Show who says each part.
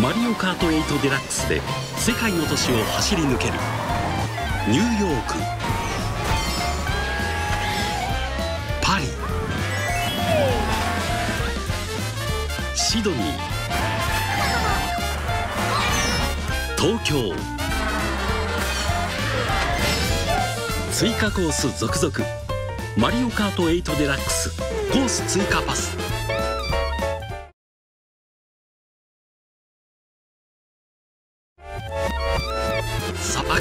Speaker 1: マリオカート8デラックスで世界の都市を走り抜ける。ニューヨーク。パリ。シドニー。東京。追加コース続々。マリオカート8デラックス。コース追加パス。